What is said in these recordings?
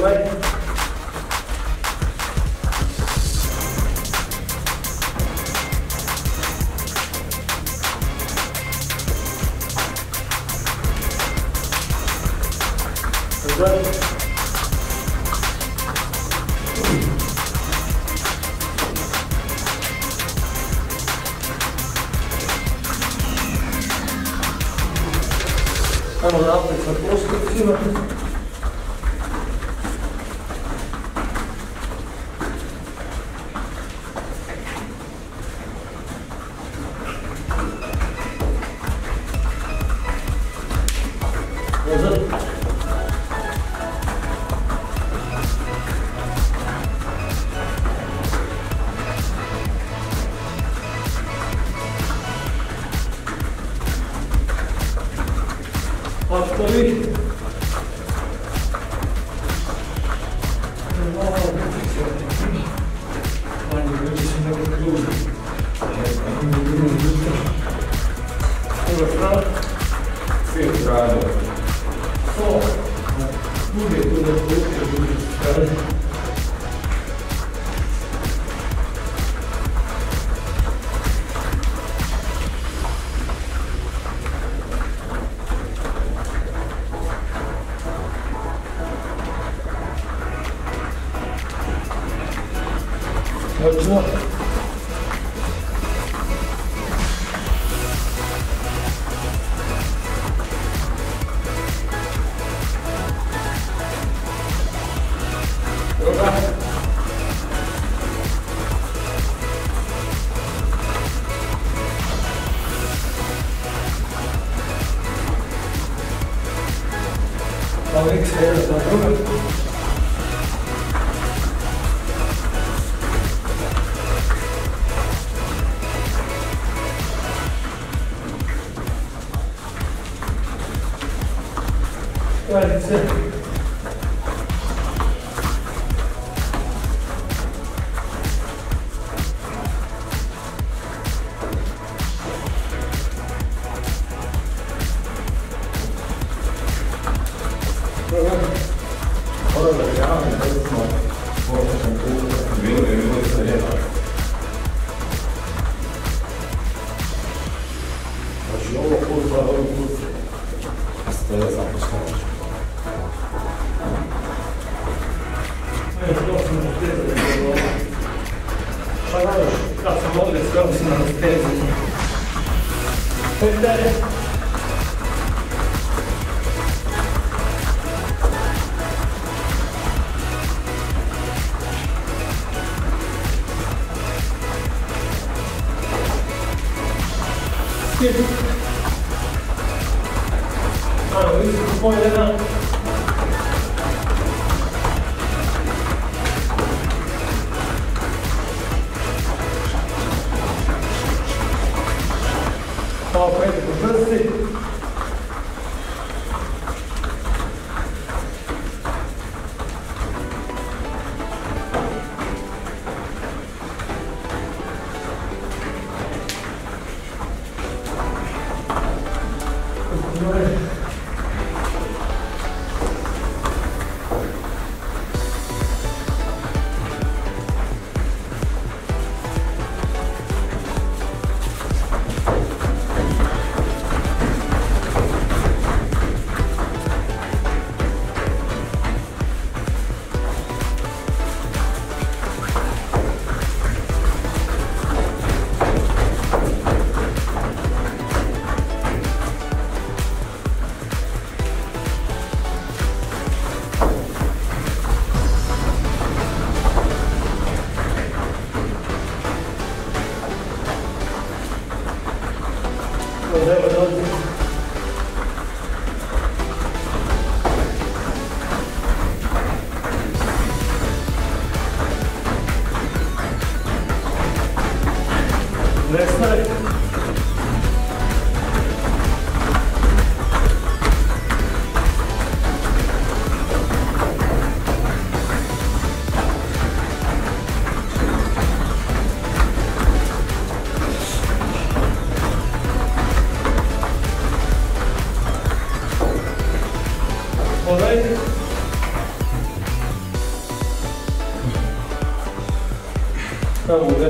away. Come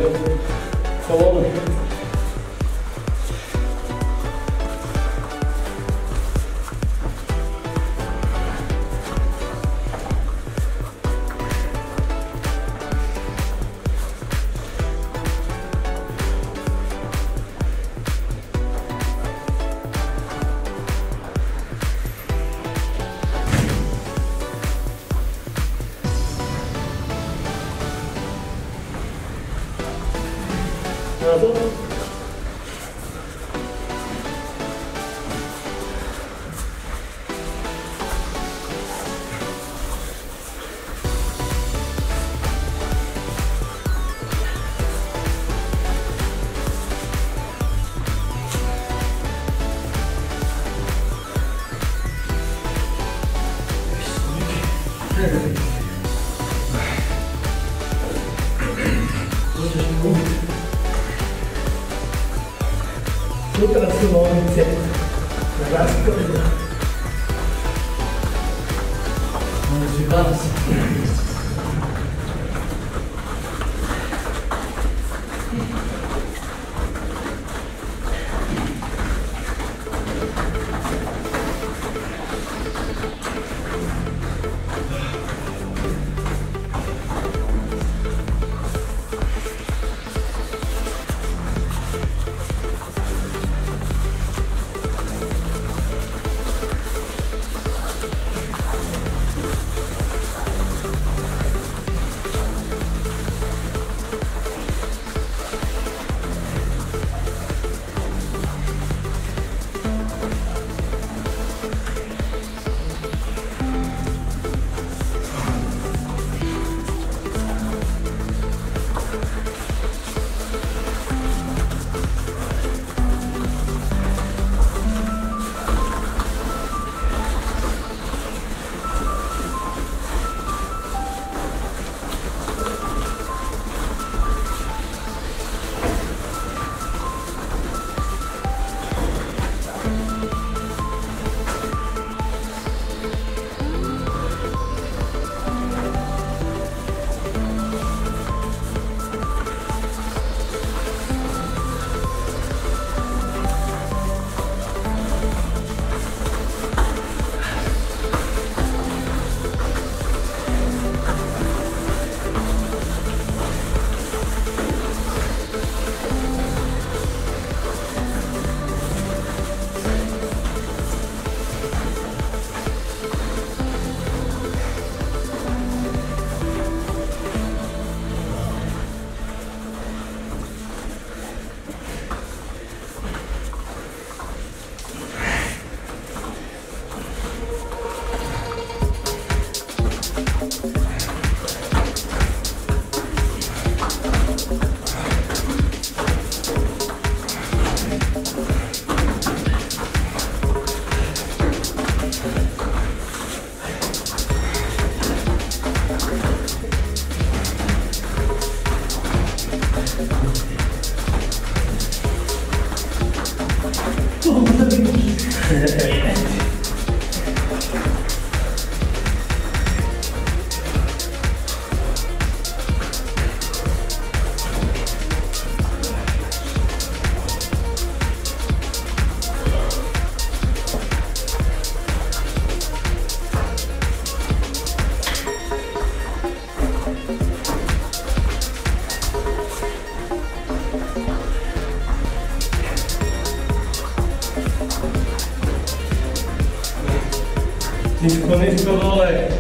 Slovensko dole.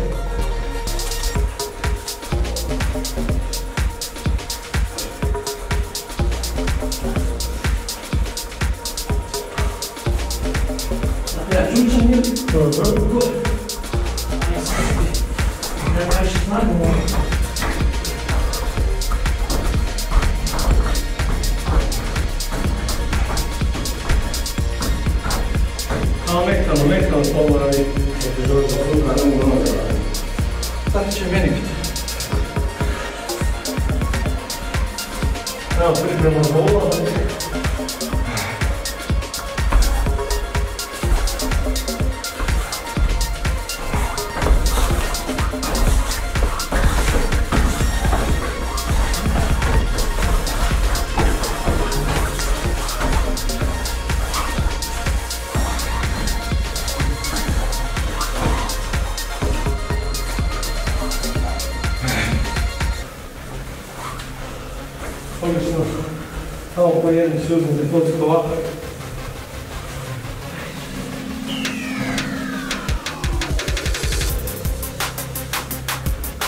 coloca.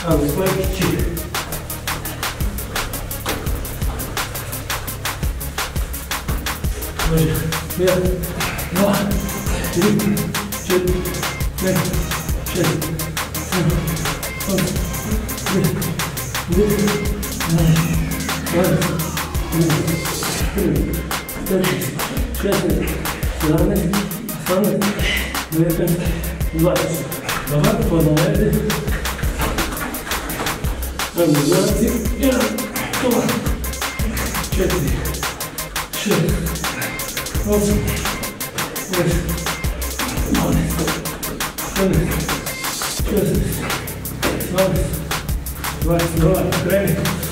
Ah, isso é que tira. Vem, lá, tira, tira, vem, tira, vem, vem, vem, vem, vem, vem, красный, главный, самый, это 20. Давай подавайте. Обязательно. Два, четыре, шесть, восемь, восемь, девять, десять, десять, двадцать, двадцать два, правильно?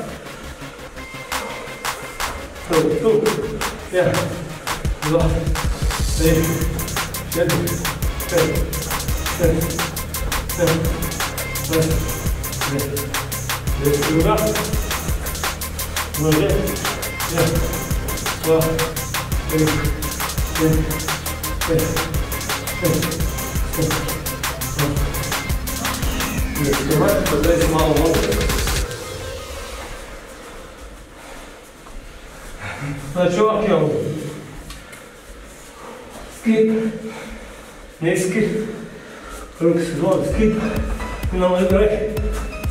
1, 2, 1, 2, 3, 4, 5, 6, 7, 8, 9, 10. Segura. 9, 10, 9, 10, 10, 10, 10. Você vai fazer uma longa. Znači ovak ovo. Skip. Niski. Ruke se zvoli skip. I na ovaj broj.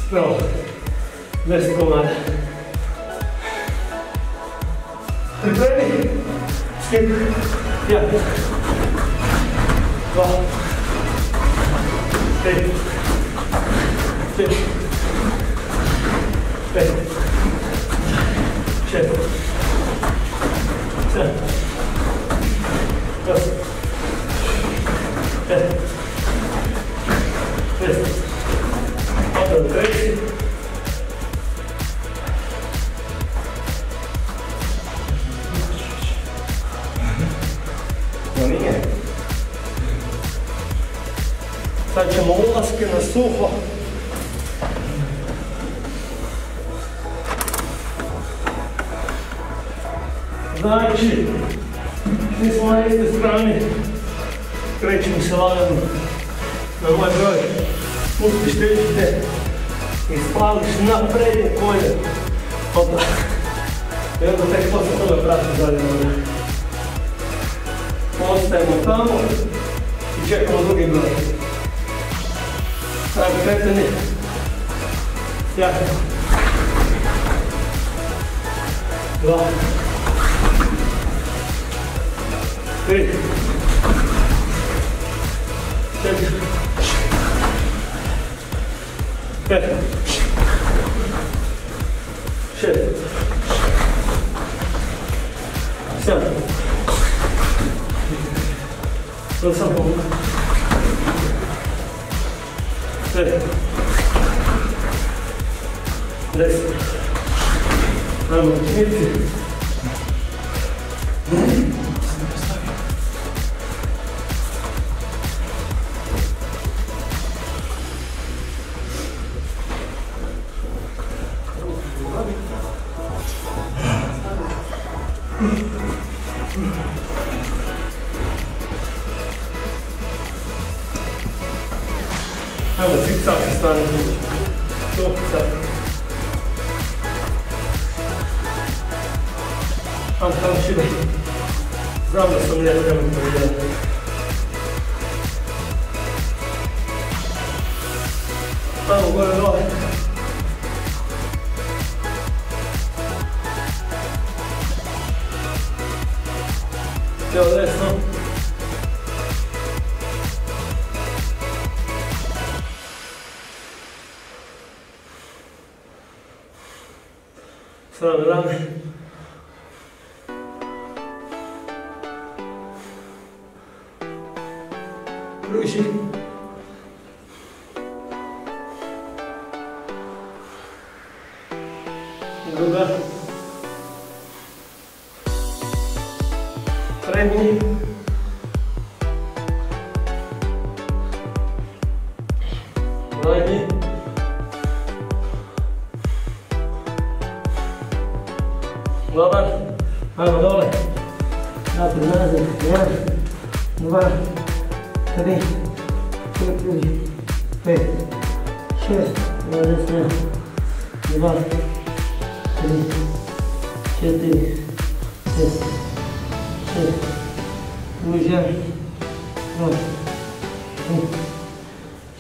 Spravo. Deset komada. Pripremi. Skip. Jedan. Dva. Tri. Četiri. Pet. Četiri. Set. Go. Set. Set. Op een beetje. Joninha. Tá de mãos que na surra. Znači, mi smo na istoj strani. Krećemo se lagano na moj broj. Pustiš težite i spališ na prednje kolje. Opa. I onda tek posle toga vratimo dalje na ovdje. Ostajemo tamo i čekamo drugi broj. Sad kretanje. Sjajno. Dva. set Chega. Chega. set Senta. Lança a Vamos. Desce.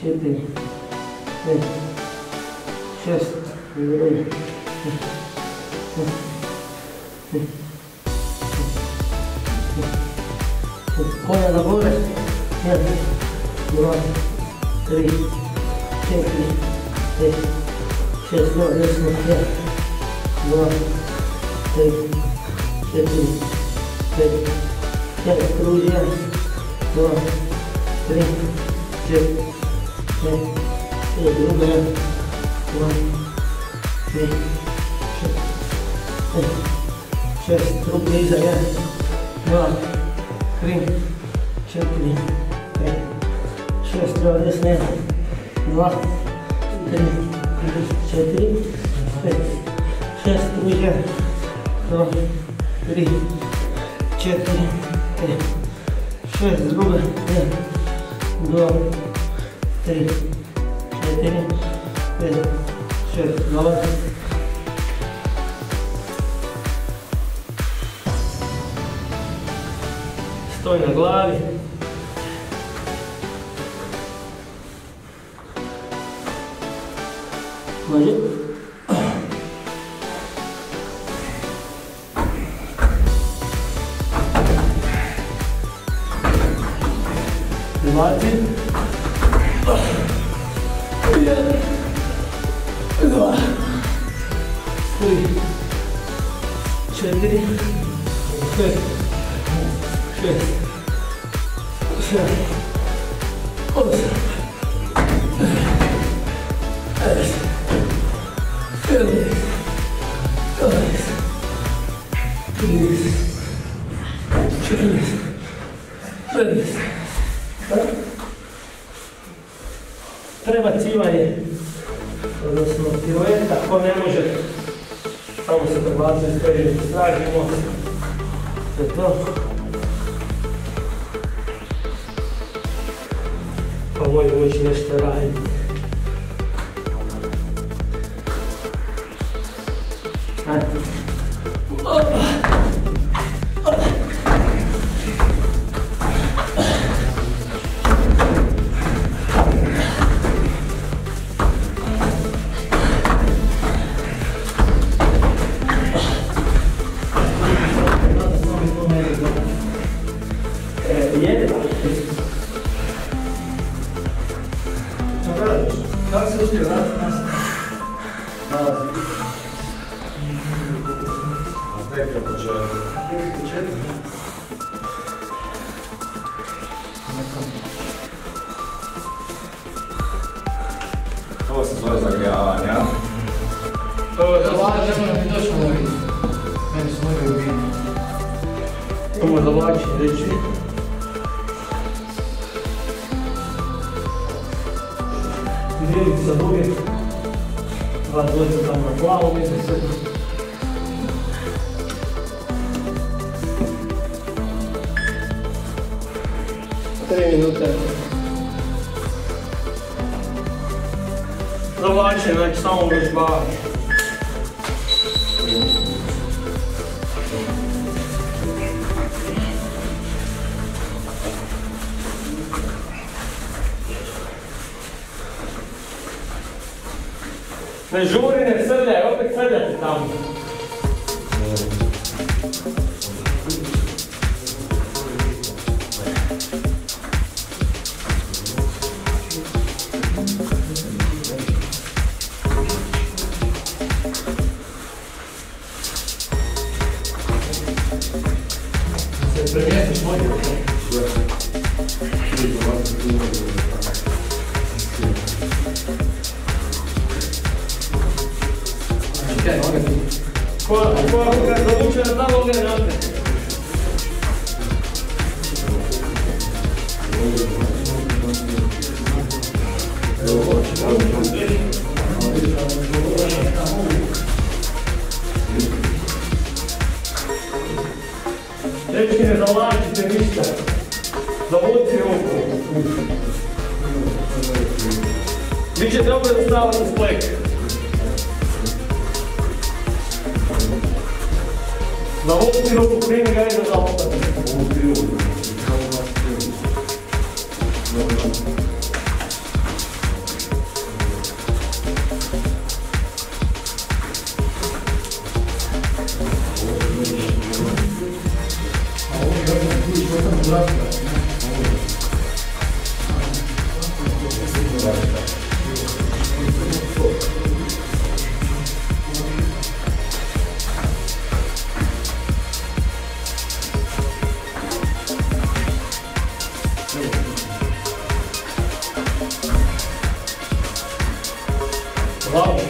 четыре, пять, шесть, Коля на горы. Один, два, три, четыре, пять, шесть, восемь, пять, два, три, четыре, пять, пять, друзья, два, три, четыре, пять, другая, два, три, четыре, шесть, другие заряд, два, три, четыре, пять, шесть, трехлесные, два, три, четыре, пять, шесть, друзья, два, три, четыре, пять, шесть, друга, пять, 2, 3, 4, 5, 6, dobro. Stoj na glavi. Može? you. مش جمهور نفسنا يا رب تفرح التعامل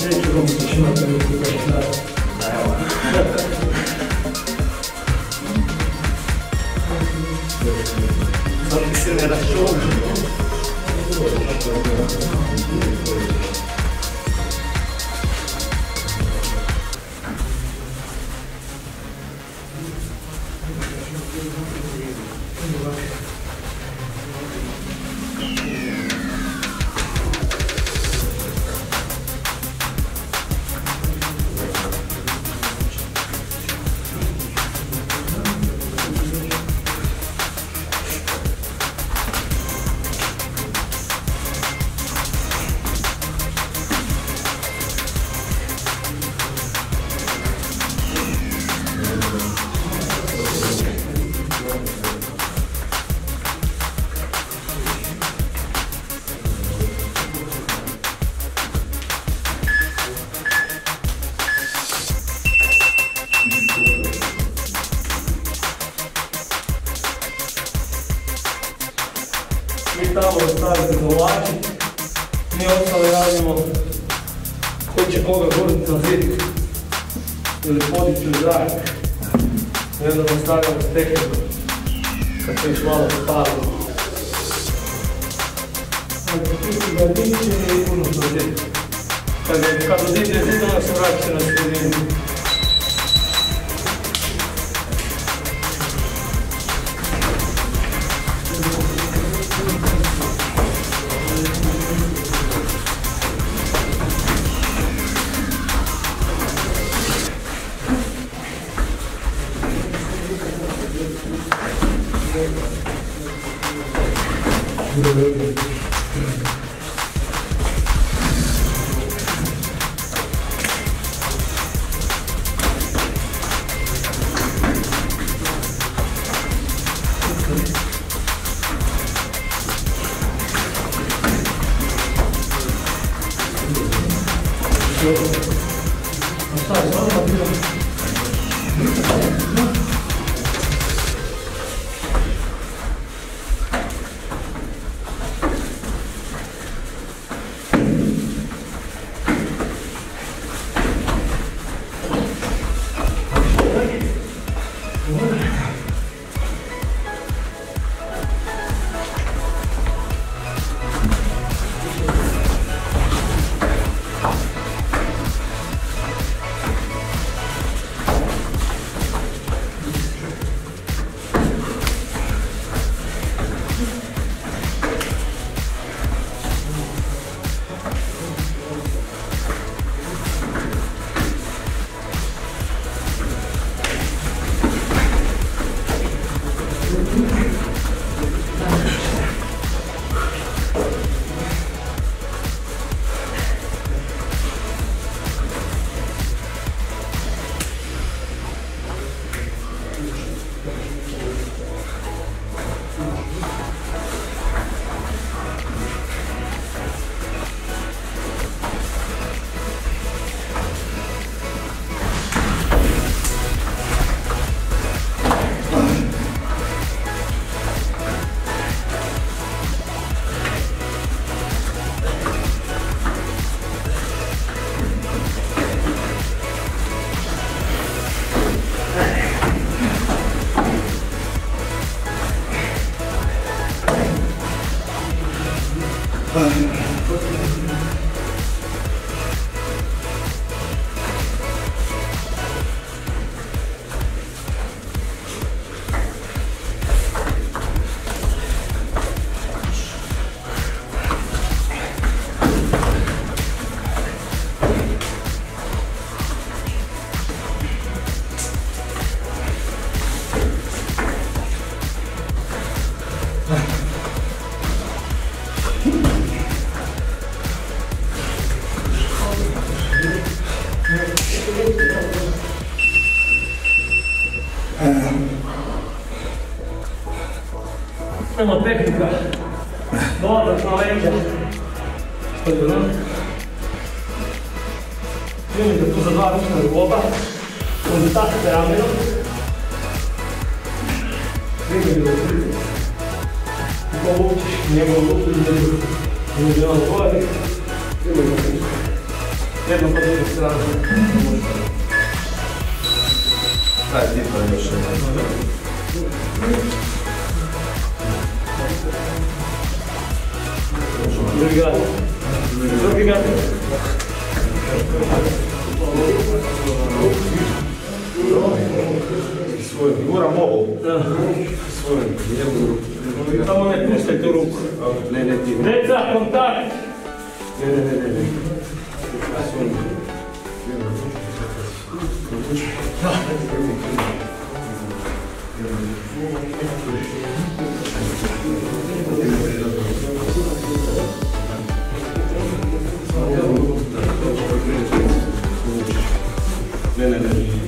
ね、ちょろってしまったりとかさ。そうです、勝負。República. Своим. Егора Мову. Своим. Я буду. Там не пустить ту руку. Не, не, не. Де це контакт? Не, не, не, не. А своим. Ne ne ne.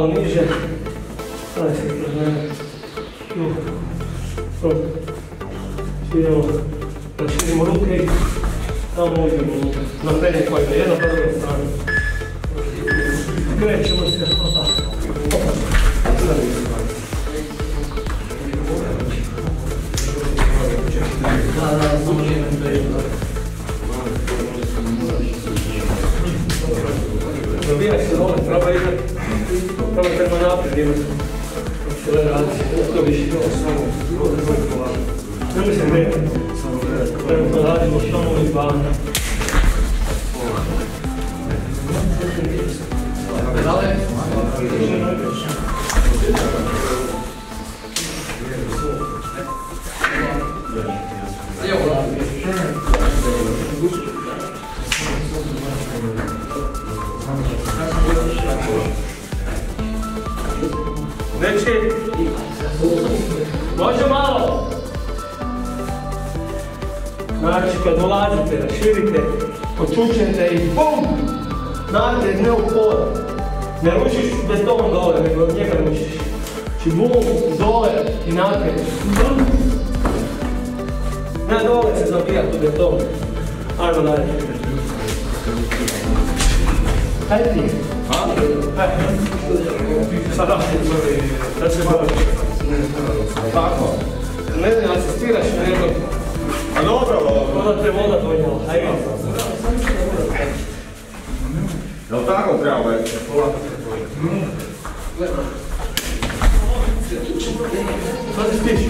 我们一 waren. Na ne u pod. Ne ručiš bez tobom dole, nego od njega ručiš. Či znači, bum, dole i nakre. Ne dole se zabija tu beton. Ajmo dalje. Hajde ti. Sada da se malo Tako. Ne, asistiraš nego. jednog. A pa dobro. Onda te voda donijela. Hajde. No tak, obrałeś. Co ty z tym się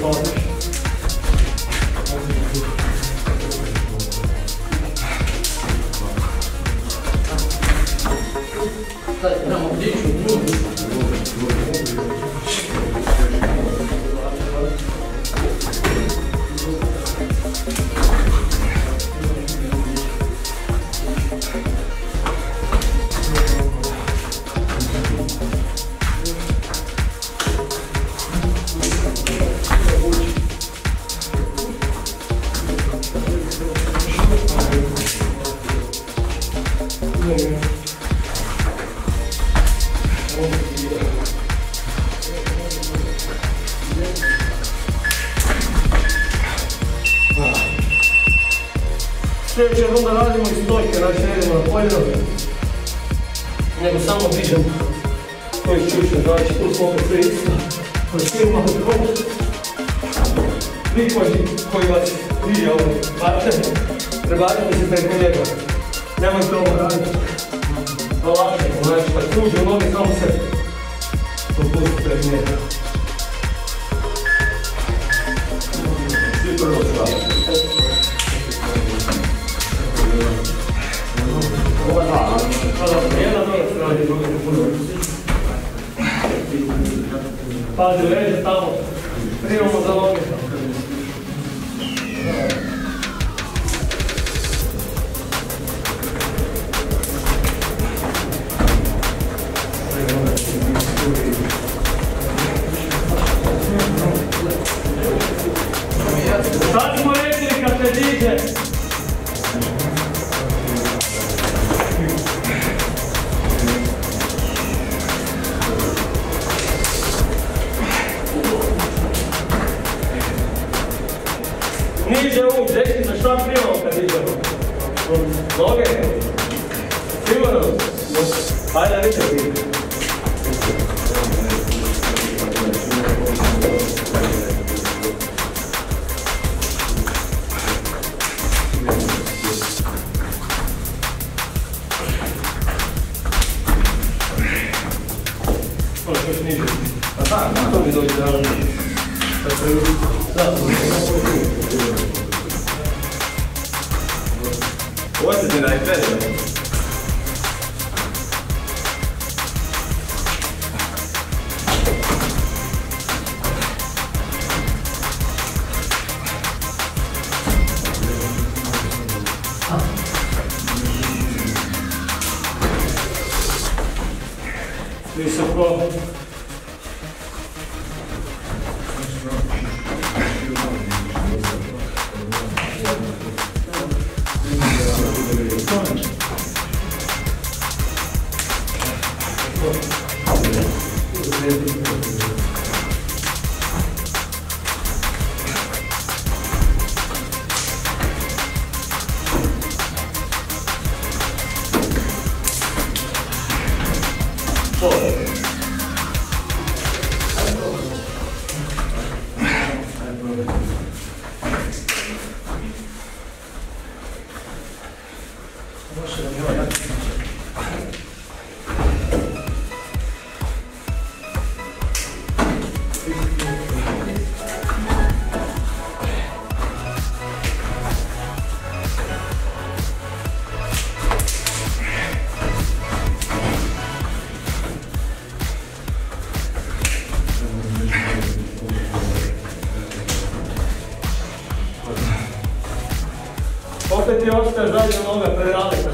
Polish. Sanpio Cathedral, from Norway,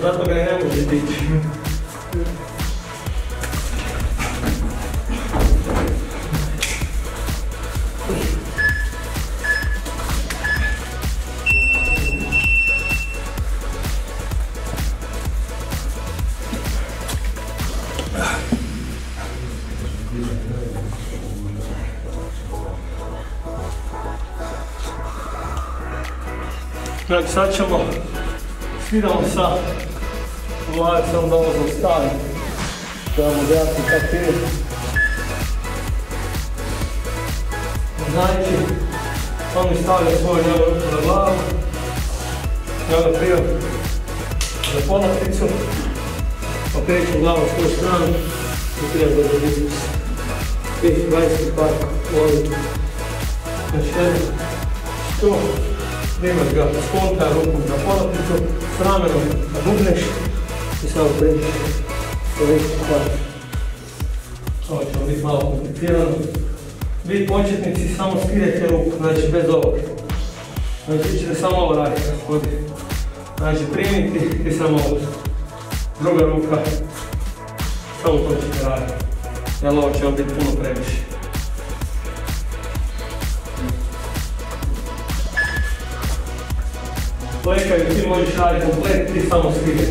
dá pra ganhar o jeitinho. Bırak saçımı. Bir olsa glave, samo da ovo zaustavim. Da vam objasnim kako ide. Znači, on mi stavlja svoju ljevu ruku na glavu. Ja ga prijem za ponakticu. Okrećem glavu u svoju stranu i prijem da zavisim se. Tih 20 par volim. Znači, jedan, sto, Primaš ga s konta, rukom na polaticu, s ramenom nabubneš i samo primiš. To je stvar. Ovo ćemo biti malo komplicirano. Vi početnici samo skidajte ruku, znači bez ovoga. Znači ćete samo ovo raditi. Znači primiti i samo ovo. Druga ruka. Samo to ćete raditi. Jel ovo će vam biti puno previše. Lekaju ti možeš raditi komplet, ti samo skidaj.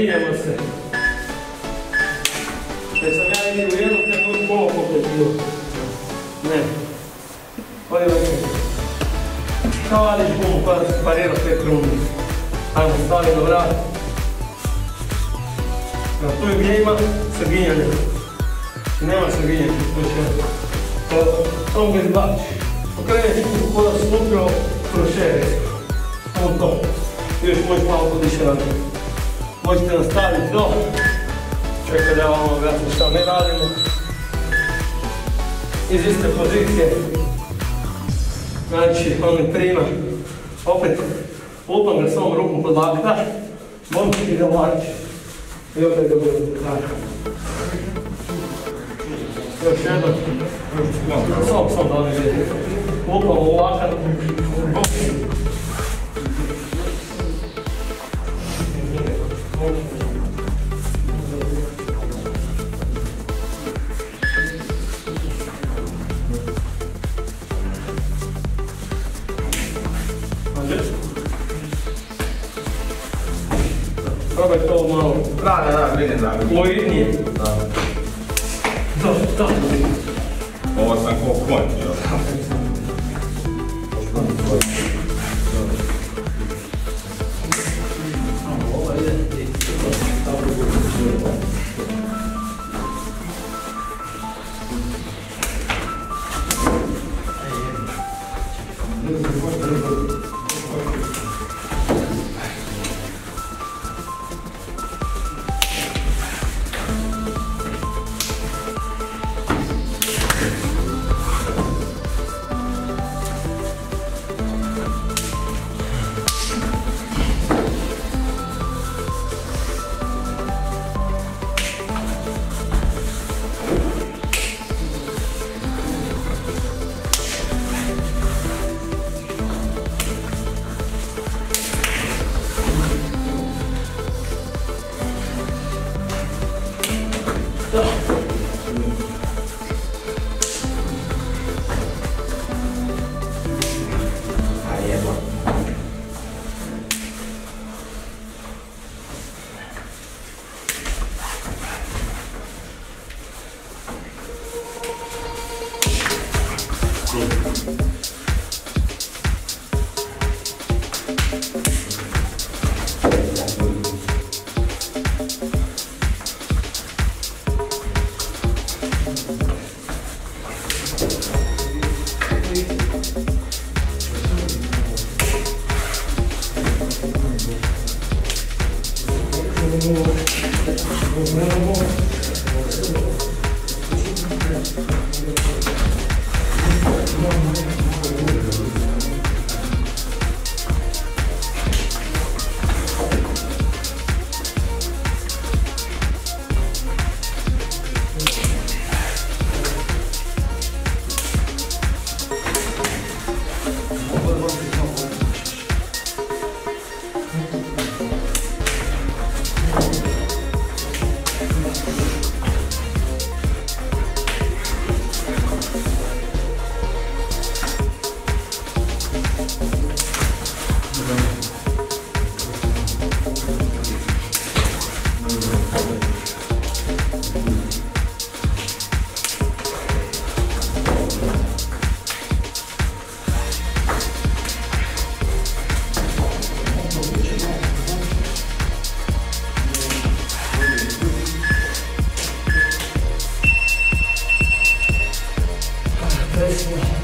Saginjamo se. Jer sam ja vidio u jednom trenutku ovo pokretio. Ne. Vam je. Kao radiš gumu koja se parira pet rundi. Ajmo stavi do vrat. Na tu je gdje ima saginjanje. Znači nema saginjanja. To će. To, ga izbači. Okreneš ruku kod da si lupio krošere. Samo to. Još možeš malo podiše na. Možete nastaviti do. Čekaj da vam objasnim šta mi radimo. Iz iste pozicije. Znači, on mi prima. Opet, lupam ga s ovom rukom pod lakta. Bom ti ga vlači. I opet ga budem tako. Još jednom. Samo, samo da oni vidi. Lupam u lakat. To malo Da, da, da, vidim da. fluidnije. Da. Da, da. Ovo sam ko konj, そう This one.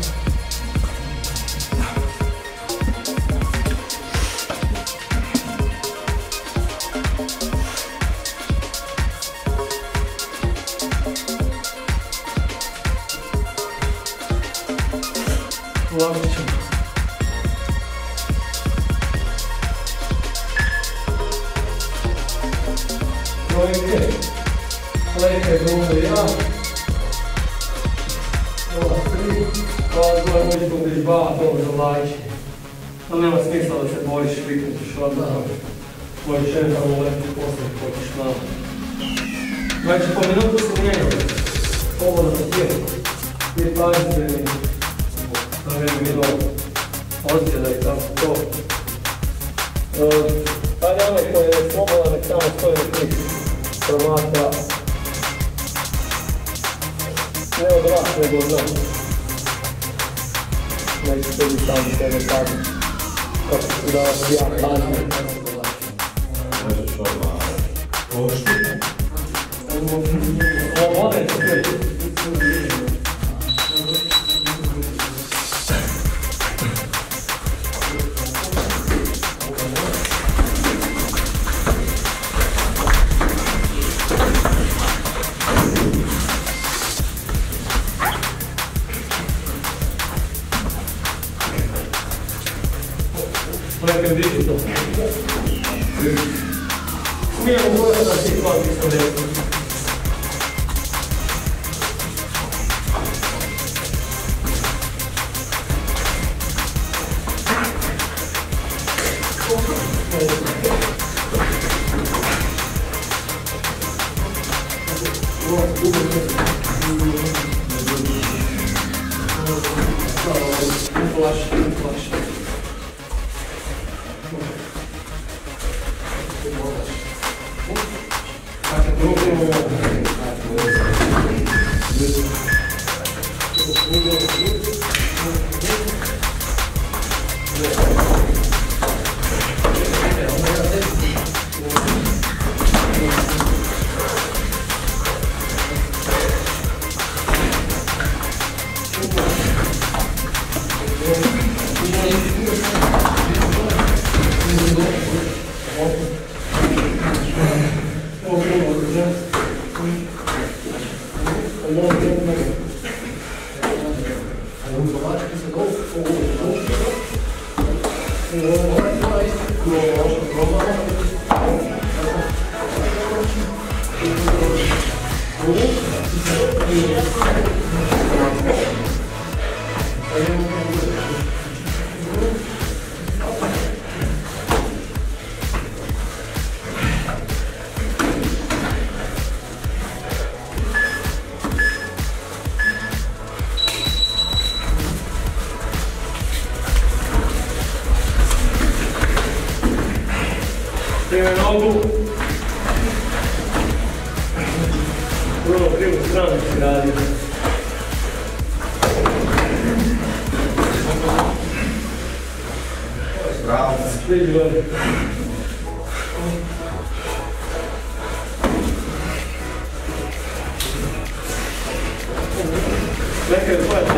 Lekker,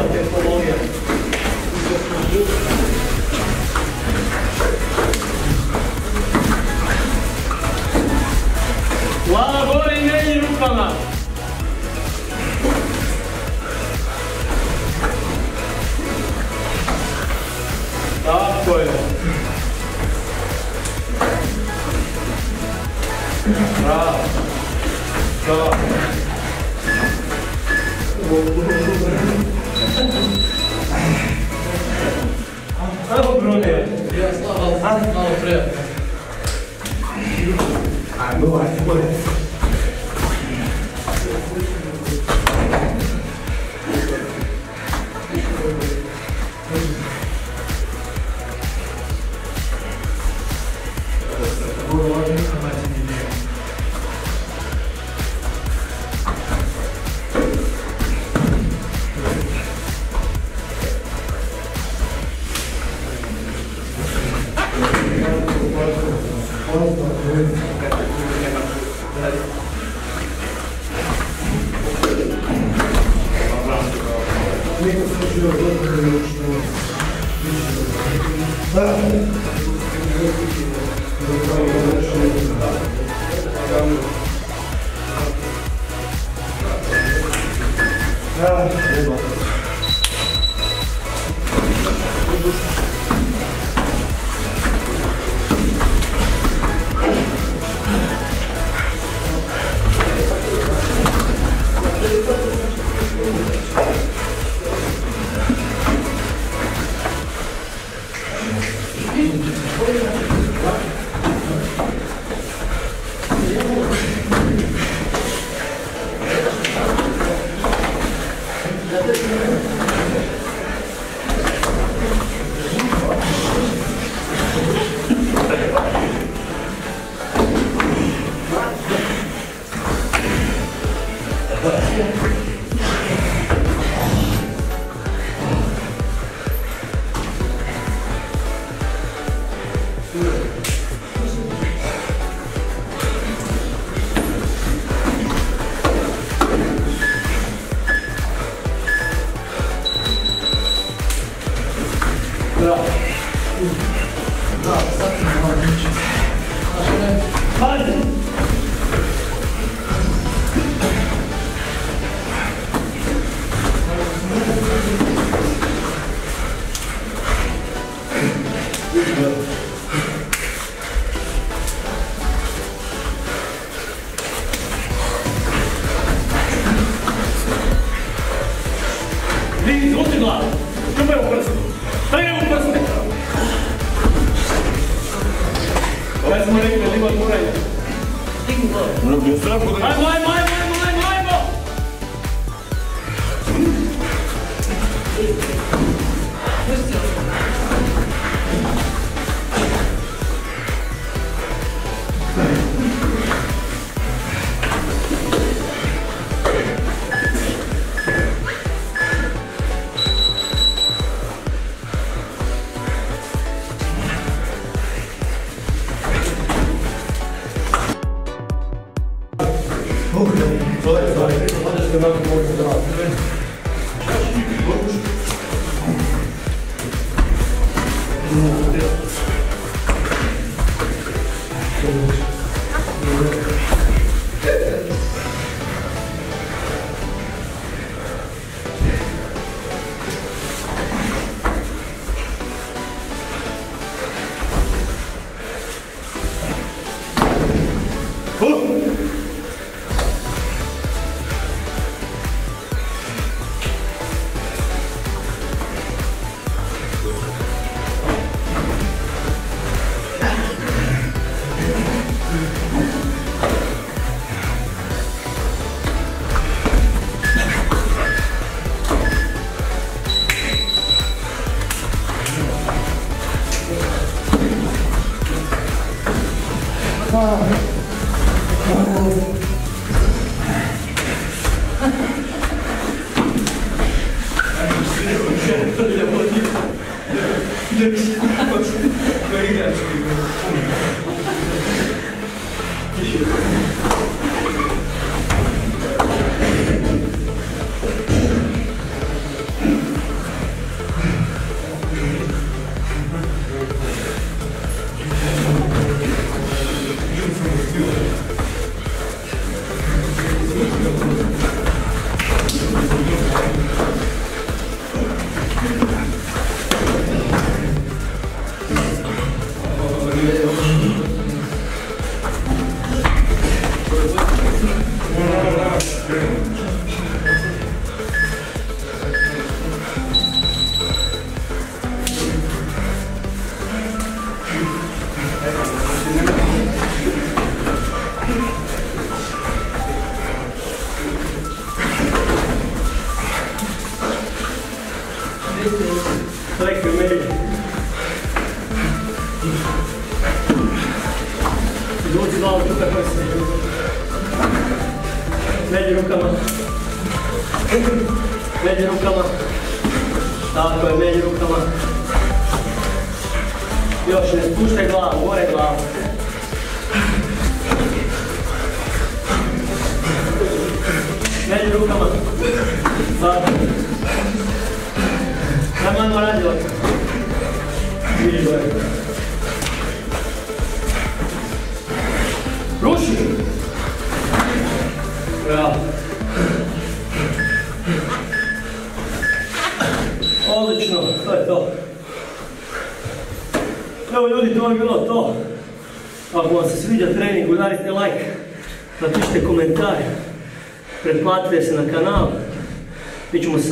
하나, 더. 아이고 그러네. 아, 아 그래요. 안 먹어, 안 먹어.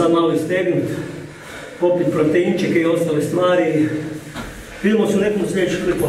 sad malo istegnut, popit proteinčike i ostale stvari. Vidimo se u nekom sljedećem klipu.